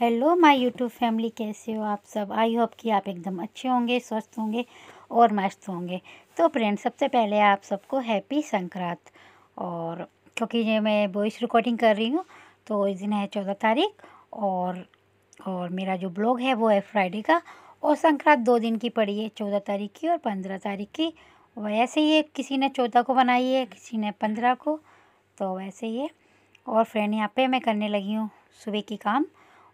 Hello my YouTube family कैसे हो आप सब? आई होप कि आप एकदम अच्छे होंगे, स्वस्थ होंगे और मस्त होंगे। तो फ्रेंड सबसे पहले आप सबको हैप्पी संक्रांत। और क्योंकि ये मैं वॉइस रिकॉर्डिंग कर रही हूँ तो इस दिन है चौदह तारीख और और मेरा जो ब्लॉग है वो है फ्राइडे का। और संक्रांत दो दिन की पड़ी है, चौदह तारीख की और पंद्रह तारीख की। वैसे ही है किसी ने चौदह को बनाई है, किसी ने पंद्रह को तो वैसे ही है। और फ्रेंड यहाँ पे मैं करने लगी हूँ सुबह की काम।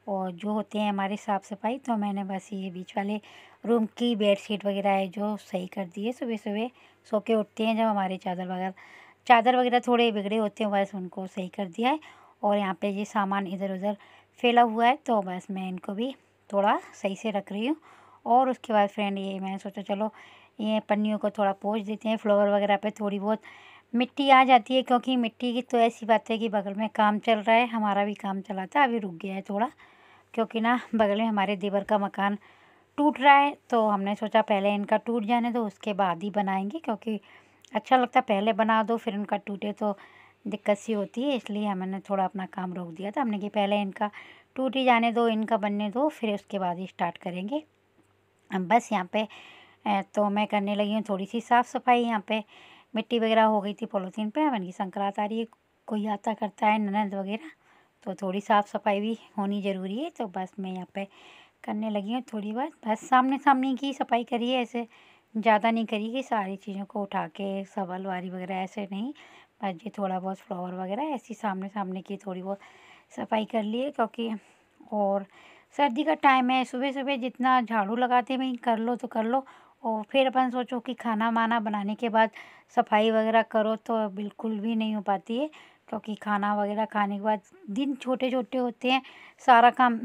और जो होते हैं हमारे साफ़ सफ़ाई तो मैंने बस ये बीच वाले रूम की बेड शीट वगैरह है जो सही कर दी है। सुबह सुबह सो के उठते हैं जब हमारे चादर वगैरह चादर वगैरह थोड़े बिगड़े होते हैं, बस उनको सही कर दिया है। और यहाँ पे ये सामान इधर उधर फैला हुआ है तो बस मैं इनको भी थोड़ा सही से रख रही हूँ। और उसके बाद फ्रेंड ये मैंने सोचा चलो ये पन्नियों को थोड़ा पोछ देते हैं फ्लोर वगैरह पे थोड़ी बहुत मिट्टी आ जाती है, क्योंकि मिट्टी की तो ऐसी बात है कि बगल में काम चल रहा है, हमारा भी काम चला था, अभी रुक गया है थोड़ा। क्योंकि ना बगल में हमारे देवर का मकान टूट रहा है तो हमने सोचा पहले इनका टूट जाने दो, उसके बाद ही बनाएँगे, क्योंकि अच्छा लगता पहले बना दो, फिर उनका टूटे तो दिक्कत सी होती है, इसलिए हमने थोड़ा अपना काम रोक दिया था। हमने कि पहले इनका टूट ही जाने दो, इनका बनने दो, फिर उसके बाद ही स्टार्ट करेंगे। हम बस यहाँ पे तो मैं करने लगी हूँ थोड़ी सी साफ़ सफ़ाई, यहाँ पे मिट्टी वगैरह हो गई थी पॉलीथीन पे मन की संक्रांत आ रही है, कोई आता करता है, ननद वगैरह तो थोड़ी साफ़ सफ़ाई भी होनी ज़रूरी है तो बस मैं यहाँ पे करने लगी हूँ थोड़ी बहुत। बस सामने सामने की सफ़ाई करिए ऐसे ज़्यादा नहीं करिए सारी चीज़ों को उठा के सब वारी वगैरह ऐसे नहीं। बस ये थोड़ा बहुत फ्लावर वगैरह ऐसी सामने सामने की थोड़ी बहुत सफ़ाई कर लिए क्योंकि और सर्दी का टाइम है सुबह सुबह जितना झाड़ू लगाते भाई कर लो तो कर लो, और फिर अपन सोचो कि खाना वाना बनाने के बाद सफ़ाई वगैरह करो तो बिल्कुल भी नहीं हो पाती है। क्योंकि खाना वगैरह खाने के बाद दिन छोटे छोटे होते हैं, सारा काम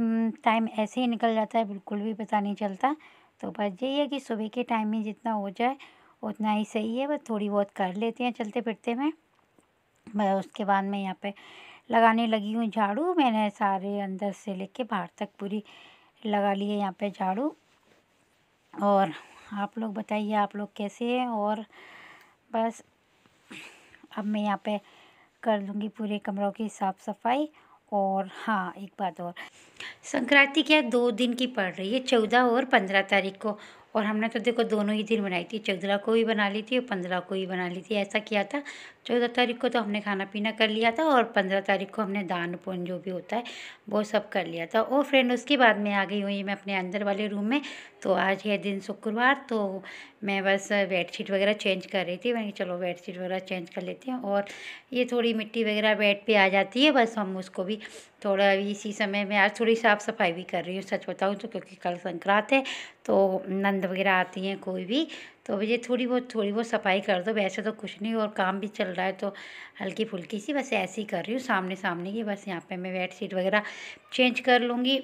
टाइम ऐसे ही निकल जाता है, बिल्कुल भी पता नहीं चलता। तो बस यही है कि सुबह के टाइम में जितना हो जाए, उतना ही सही है, बस थोड़ी बहुत कर लेते हैं चलते फिरते में। बस उसके बाद मैं यहाँ पे लगाने लगी हूँ झाड़ू, मैंने सारे अंदर से लेके बाहर तक पूरी लगा ली है यहाँ पे झाड़ू। और आप लोग बताइए, आप लोग कैसे हैं? और बस अब मैं यहाँ पे कर लूँगी पूरे कमरों की साफ़ सफ़ाई और हाँ एक बात और। संक्रांति क्या दो दिन की पड़ रही है, चौदह और पंद्रह तारीख को। और हमने तो देखो दोनों ही दिन बनाई थी। चौदह को भी बना ली थी और पंद्रह को ही बना ली थी। ऐसा किया था। चौदह तारीख को तो हमने खाना पीना कर लिया था और पंद्रह तारीख को हमने दान पुण्य जो भी होता है, वो सब कर लिया था। और फ्रेंड, उसके बाद में आ गई हुई मैं अपने अंदर वाले रूम में। तो आज है दिन शुक्रवार तो मैं बस बेडशीट वगैरह चेंज कर रही थी। मैंने चलो बेडशीट वगैरह चेंज कर लेती हूँ। और ये थोड़ी मिट्टी वगैरह बेड पर आ जाती है, बस हम उसको भी थोड़ा अभी इसी समय में आज थोड़ी साफ़ सफ़ाई भी कर रही हूँ, सच बताऊँ तो क्योंकि कल संक्रांत है तो नंद वगैरह आती हैं कोई भी तो ये थोड़ी बहुत थोड़ी बहुत सफ़ाई कर दो, वैसे तो कुछ नहीं और काम भी चल रहा है तो हल्की फुल्की सी बस ऐसे ही कर रही हूँ सामने सामने की बस यहाँ पे मैं बेड शीट वगैरह चेंज कर लूँगी,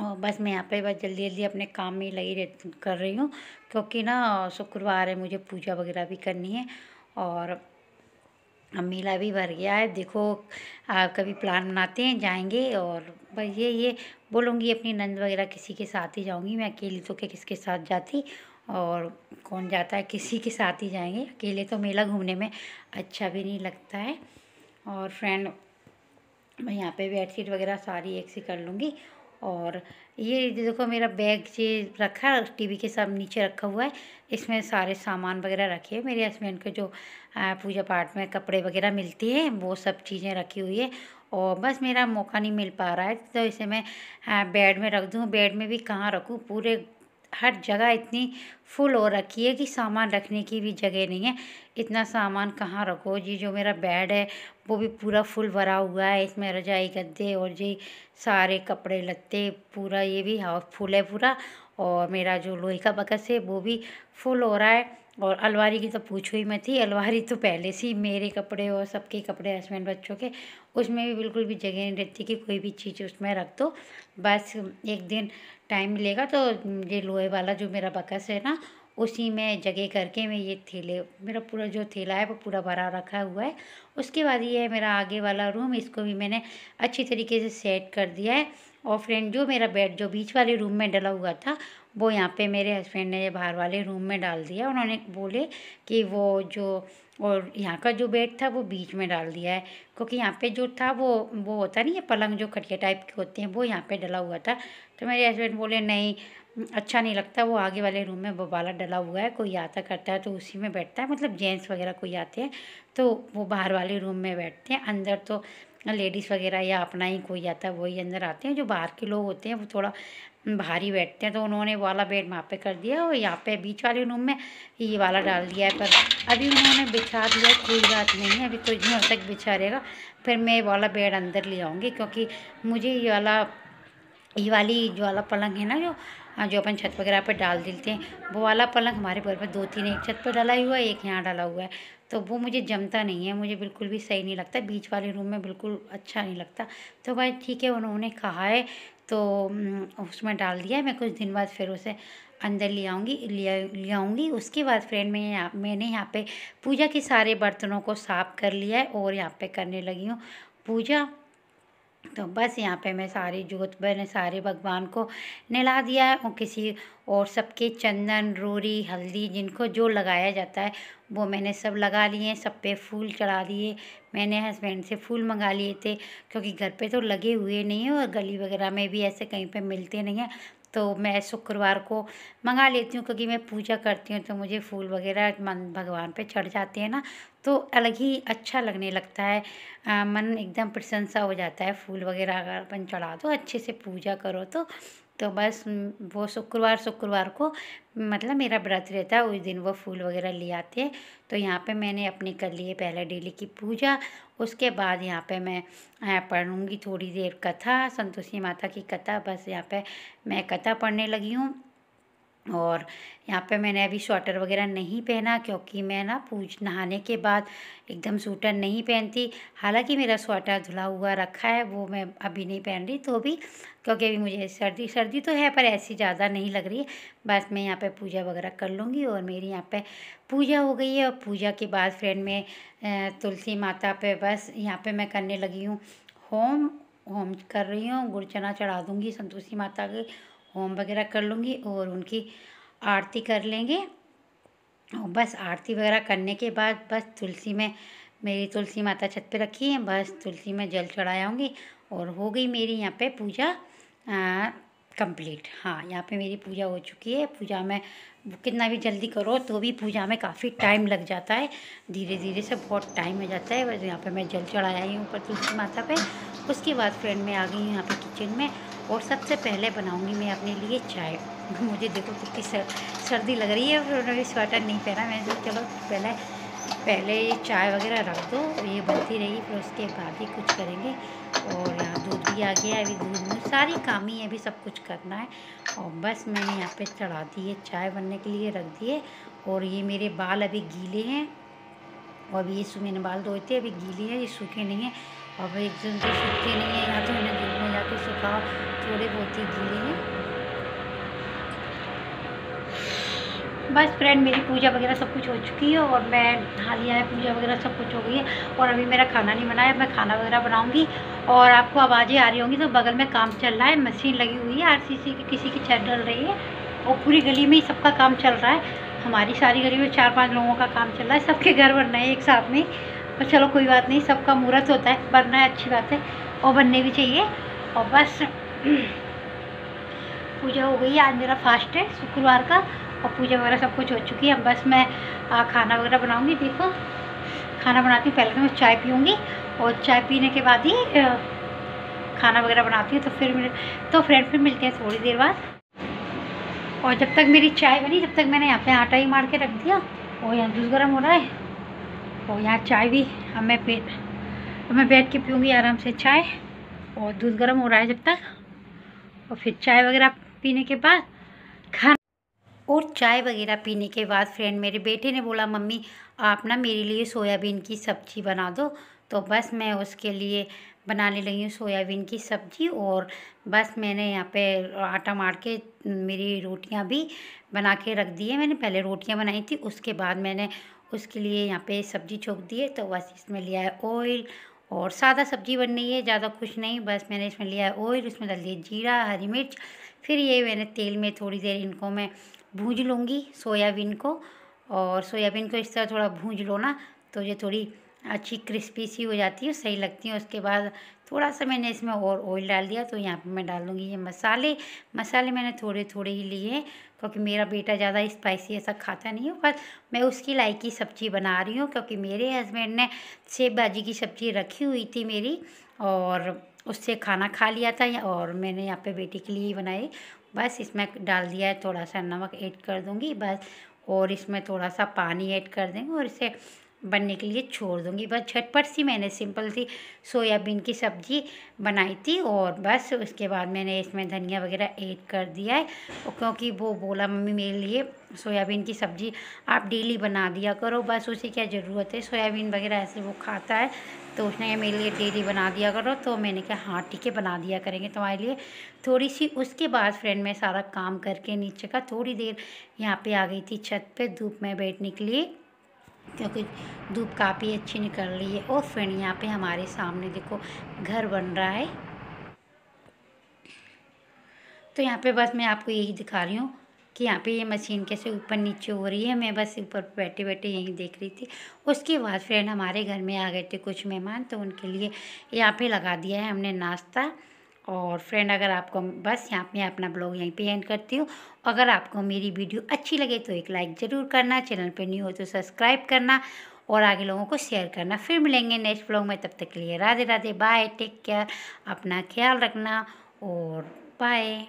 और बस मैं यहाँ पे बस जल्दी जल्दी अपने काम में लगी रह, कर रही हूँ, क्योंकि ना शुक्रवार है, मुझे पूजा वगैरह भी करनी है, और अब मेला भी भर गया है। देखो आ, कभी प्लान बनाते हैं जाएँगे और बस ये ये बोलूँगी अपनी नंद वगैरह किसी के साथ ही जाऊँगी। मैं अकेली तो क्या किसके साथ जाती और कौन जाता है किसी के साथ ही जाएँगे। अकेले तो मेला घूमने में अच्छा भी नहीं लगता है। और फ्रेंड मैं यहाँ पे बेडशीट वगैरह सारी एक से कर लूँगी और ये देखो मेरा बैग ये रखा है, टीवी के सब नीचे रखा हुआ है। इसमें सारे सामान वगैरह रखे हैं। मेरे हस्बैंड के जो पूजा पाठ में कपड़े वगैरह मिलते हैं, वो सब चीज़ें रखी हुई है। और बस मेरा मौका नहीं मिल पा रहा है तो इसे मैं बेड में रख दूँ। बेड में भी कहाँ रखूँ? पूरे हर जगह इतनी फुल हो रखी है कि सामान रखने की भी जगह नहीं है। इतना सामान कहाँ रखो? जी, जो मेरा बेड है, वो भी पूरा फुल भरा हुआ है। इसमें रजाई, गद्दे और जी, सारे कपड़े, लत्ते, पूरा ये भी हाउस फुल है पूरा। और मेरा जो लोहे का बकस है, वो भी फुल हो रहा है। और अलवारी की तो पूछो ही मत थी अलवारी तो पहले से ही मेरे कपड़े और सबके कपड़े हस्बैंड बच्चों के, उसमें भी बिल्कुल भी जगह नहीं रहती कि कोई भी चीज़ उसमें रख दो। बस एक दिन टाइम मिलेगा तो ये लोहे वाला जो मेरा बकस है ना उसी में जगह करके मैं ये थैले, मेरा पूरा जो थैला है वो पूरा भरा रखा हुआ है। उसके बाद ये है मेरा आगे वाला रूम, इसको भी मैंने अच्छी तरीके से सेट कर दिया है। और फ्रेंड, जो मेरा बेड, जो बीच वाले रूम में डला हुआ था, वो यहाँ पे मेरे हस्बैंड ने बाहर वाले रूम में डाल दिया। उन्होंने बोले कि वो जो, और यहाँ का जो बेड था वो बीच में डाल दिया है। क्योंकि यहाँ पे जो था वो वो होता नहीं है, पलंग जो खटिया टाइप के होते हैं, वो यहाँ पे डला हुआ था। तो मेरे हस्बैंड बोले, नहीं अच्छा नहीं लगता, वो आगे वाले रूम में वो वाला डला हुआ है, कोई आता करता है तो उसी में बैठता है मतलब जेंट्स वगैरह कोई आते हैं तो वो बाहर वाले रूम में बैठते हैं, अंदर तो लेडीज़ वगैरह या अपना ही कोई आता है, वही अंदर आते हैं, जो बाहर के लोग होते हैं, वो थोड़ा भारी बैठते हैं तो उन्होंने वाला बेड वहाँ पे कर दिया और यहाँ पे बीच वाले रूम में ये वाला डाल दिया है, पर अभी उन्होंने बिछा दिया कोई बात नहीं है, अभी कुछ दिन तक बिछा रहेगा फिर मैं वाला बेड अंदर ले आऊँगी, क्योंकि मुझे ये वाला, ये वाली जो वाला पलंग है ना, जो जो अपन छत वगैरह पे डाल देते हैं। वो वाला पलंग हमारे घर पर दो तीन एक छत पर डाला हुआ है, एक यहाँ डाला हुआ है। तो वो मुझे जमता नहीं है, मुझे बिल्कुल भी सही नहीं लगता। बीच वाले रूम में बिल्कुल अच्छा नहीं लगता। तो भाई ठीक है, उन्होंने कहा है तो उसमें डाल दिया मैं कुछ दिन बाद फिर उसे अंदर ले आऊँगी ले आऊँगी। उसके बाद फ्रेंड मैं यहाँ, मैंने यहाँ पे पूजा के सारे बर्तनों को साफ़ कर लिया है और यहाँ पे करने लगी हूँ पूजा। तो बस यहाँ पे मैं सारी जोत ने सारे भगवान को नहला दिया है और किसी और सबके चंदन, रोरी, हल्दी जिनको जो लगाया जाता है, वो मैंने सब लगा लिए सब पे फूल चढ़ा दिए मैंने हस्बैंड से फूल मंगा लिए थे, क्योंकि घर पे तो लगे हुए नहीं हैं और गली वगैरह में भी ऐसे कहीं पे मिलते नहीं हैं। तो मैं शुक्रवार को मंगा लेती हूँ क्योंकि मैं पूजा करती हूँ तो मुझे फूल वगैरह मन भगवान पे चढ़ जाते हैं ना तो अलग ही अच्छा लगने लगता है। आ, मन एकदम प्रशंसा हो जाता है फूल वगैरह अगर अपन चढ़ा दो अच्छे से पूजा करो तो। तो बस वो शुक्रवार शुक्रवार को मतलब मेरा व्रत रहता है उस दिन वो फूल वगैरह ले आते हैं। तो यहाँ पे मैंने अपनी कर लिए पहले डेली की पूजा, उसके बाद यहाँ पे मैं पढ़ूँगी थोड़ी देर कथा, संतोषी माता की कथा, बस यहाँ पे मैं कथा पढ़ने लगी हूँ। और यहाँ पे मैंने अभी स्वेटर वगैरह नहीं पहना क्योंकि मैं ना पूछ नहाने के बाद एकदम स्वेटर नहीं पहनती। हालाँकि मेरा स्वेटर धुला हुआ रखा है, वो मैं अभी नहीं पहन रही तो भी क्योंकि अभी मुझे सर्दी सर्दी तो है पर ऐसी ज़्यादा नहीं लग रही है। बस मैं यहाँ पे पूजा वगैरह कर लूँगी और मेरी यहाँ पे पूजा हो गई है और पूजा के बाद फ्रेंड में तुलसी माता पे बस यहाँ पे मैं करने लगी हूँ। होम होम कर रही हूँ, गुड़ चना चढ़ा दूँगी संतोषी माता के होम वगैरह कर लूँगी और उनकी आरती कर लेंगे। और बस आरती वगैरह करने के बाद बस तुलसी में मेरी तुलसी माता छत पे रखी है, बस तुलसी में जल चढ़ाऊँगी और हो गई मेरी यहाँ पे पूजा कंप्लीट। हाँ यहाँ पे मेरी पूजा हो चुकी है। पूजा में कितना भी जल्दी करो तो भी पूजा में काफ़ी टाइम लग जाता है। धीरे धीरे से बहुत टाइम हो जाता है। बस यहाँ पे मैं जल चढ़ाया ही ऊपर तुलसी माता पे। उसके बाद फ्रेंड में आ गई यहाँ पे किचन में। और सबसे पहले बनाऊँगी मैं अपने लिए चाय। मुझे देखो कितनी सर, सर्दी लग रही है फिर उन्होंने स्वेटर नहीं पहना। मैंने सोचा चलो पहले पहले ये चाय वगैरह रख दो ये बनती रही फिर उसके बाद ही कुछ करेंगे। और यहाँ दूध भी आ गया अभी दूध में सारी काम ही है अभी सब कुछ करना है। और बस मैंने यहाँ पे चढ़ा दी है चाय बनने के लिए रख दिए और ये मेरे बाल अभी गीले हैं। और अभी ये मैंने बाल धोए थे अभी गीले हैं ये सूखे नहीं हैं। और एकदम से सूखे नहीं है यहाँ तो मैंने धूप में जाके सूखा, थोड़े बहुत ही गीले हैं बस फ्रेंड मेरी पूजा वगैरह सब कुछ हो चुकी है और मैं नहा लिया है, पूजा वगैरह सब कुछ हो गई है और अभी मेरा खाना नहीं बनाया, मैं खाना वगैरह बनाऊँगी और आपको आवाज़ें आ रही होंगी तो बगल में काम चल रहा है, मशीन लगी हुई है, आरसीसी की, किसी की छत डल रही है और पूरी गली में ही सबका काम चल रहा है। हमारी सारी गली में चार पाँच लोगों का काम चल रहा है, सबके घर बन रहे हैं एक साथ में। पर चलो कोई बात नहीं सबका मुहूर्त होता है बनना है अच्छी बात है। और बनने भी चाहिए। और बस पूजा हो गई आज मेरा फास्ट है शुक्रवार का और पूजा वगैरह सब कुछ हो चुकी है। बस मैं आ, खाना वगैरह बनाऊँगी देखो। खाना बनाती हूँ पहले तो मैं चाय पीऊँगी और चाय पीने के बाद ही खाना वगैरह बनाती हूँ तो फिर तो फ्रेंड फिर मिलते हैं थोड़ी देर बाद। और जब तक मेरी चाय बनी जब तक मैंने यहाँ पे आटा ही मार के रख दिया और यहाँ जूस गर्म हो रहा है। और यहाँ चाय भी, अब मैं पे, अब मैं बैठ के पीऊँगी आराम से चाय और दूध गर्म हो रहा है जब तक। और फिर चाय वगैरह पीने के बाद खाना। और चाय वगैरह पीने के बाद फ्रेंड मेरे बेटे ने बोला, मम्मी, आप ना मेरे लिए सोयाबीन की सब्ज़ी बना दो। तो बस मैं उसके लिए बनाने लगी हूँ सोयाबीन की सब्ज़ी और बस मैंने यहाँ पे आटा मार के मेरी रोटियाँ भी बना के रख दी है। मैंने पहले रोटियाँ बनाई थी, उसके बाद मैंने उसके लिए यहाँ पे सब्ज़ी छोक दिए तो बस इसमें लिया है ऑयल और सादा सब्ज़ी बन रही है, ज़्यादा कुछ नहीं। बस मैंने इसमें लिया है ऑयल उसमें डाल दिया जीरा, हरी मिर्च। फिर ये मैंने तेल में थोड़ी देर इनको मैं भूज लूँगी, सोयाबीन को। और सोयाबीन को इस तरह थोड़ा भूंज लो ना तो ये थोड़ी अच्छी क्रिस्पी सी हो जाती है, सही लगती है। उसके बाद थोड़ा सा मैंने इसमें और ऑयल डाल दिया तो यहाँ पे मैं डाल दूँगी ये मसाले। मसाले मैंने थोड़े थोड़े ही लिए हैं, क्योंकि मेरा बेटा ज़्यादा स्पाइसी ऐसा खाता नहीं है, पर मैं उसकी लाइक की सब्ज़ी बना रही हूँ, क्योंकि मेरे हस्बैंड ने सेब भाजी की सब्ज़ी रखी हुई थी मेरी, और उससे खाना खा लिया था, और मैंने यहाँ पे बेटी के लिए ही बनाई। बस इसमें डाल दिया है, थोड़ा सा नमक ऐड कर दूँगी, बस। और इसमें थोड़ा सा पानी ऐड कर देंगे, और इसे बनने के लिए छोड़ दूँगी। बस झटपट सी मैंने सिंपल सी सोयाबीन की सब्ज़ी बनाई थी और बस उसके बाद मैंने इसमें धनिया वगैरह ऐड कर दिया है। क्योंकि वो बोला, मम्मी, मेरे लिए सोयाबीन की सब्ज़ी आप डेली बना दिया करो। बस उसे क्या ज़रूरत है? सोयाबीन वगैरह ऐसे वो खाता है तो उसने मेरे लिए डेली बना दिया करो। तो मैंने कहा हाँ ठीक है, बना दिया करेंगे तुम्हारे लिए। थोड़ी सी उसके बाद फ्रेंड मैं सारा काम करके नीचे का थोड़ी देर यहाँ पे आ गई थी छत पे धूप में बैठने के लिए। क्योंकि धूप काफ़ी अच्छी निकल रही है। और फ्रेंड यहाँ पे हमारे सामने देखो, घर बन रहा है। तो यहाँ पे बस मैं आपको यही दिखा रही हूँ कि यहाँ पे ये मशीन कैसे ऊपर नीचे हो रही है। मैं बस ऊपर बैठे बैठे यहीं देख रही थी। उसके बाद फ्रेंड हमारे घर में आ गए थे कुछ मेहमान तो उनके लिए यहाँ पे लगा दिया है हमने नाश्ता। और फ्रेंड अगर आपको बस यहाँ, मैं अपना ब्लॉग यहीं पे एंड करती हूँ। अगर आपको मेरी वीडियो अच्छी लगे तो एक लाइक ज़रूर करना चैनल पे न्यू हो तो सब्सक्राइब करना और आगे लोगों को शेयर करना। फिर मिलेंगे नेक्स्ट ब्लॉग में, तब तक के लिए Radhe Radhe bye take care अपना ख्याल रखना और बाय